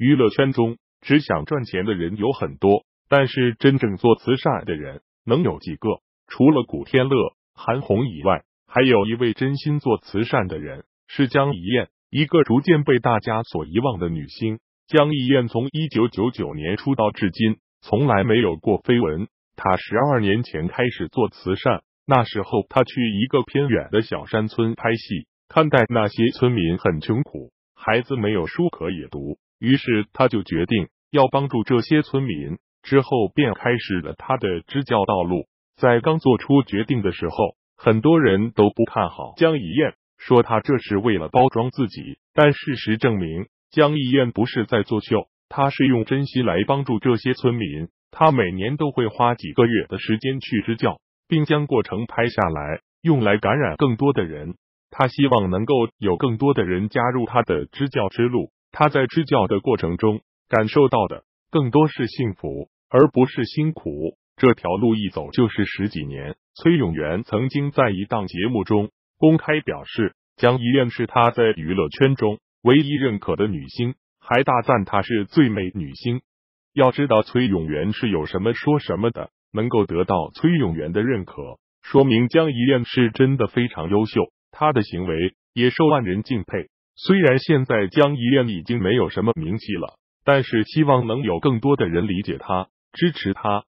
娱乐圈中只想赚钱的人有很多，但是真正做慈善的人能有几个？除了古天乐、韩红以外，还有一位真心做慈善的人是江一燕，一个逐渐被大家所遗忘的女星。江一燕从一九九九年出道至今，从来没有过绯闻。她十二年前开始做慈善，那时候她去一个偏远的小山村拍戏，看待那些村民很穷苦，孩子没有书可以读，于是他就决定要帮助这些村民。之后便开始了他的支教道路。在刚做出决定的时候，很多人都不看好江一燕，说她这是为了包装自己。但事实证明。江一燕不是在作秀，她是用真心来帮助这些村民。她每年都会花几个月的时间去支教，并将过程拍下来，用来感染更多的人。她希望能够有更多的人加入她的支教之路。她在支教的过程中感受到的更多是幸福，而不是辛苦。这条路一走就是十几年。崔永元曾经在一档节目中公开表示，江一燕是他在娱乐圈中。唯一认可的女星，还大赞她是最美女星。要知道崔永元是有什么说什么的，能够得到崔永元的认可，说明江一燕是真的非常优秀，她的行为也受万人敬佩。虽然现在江一燕已经没有什么名气了，但是希望能有更多的人理解她、支持她。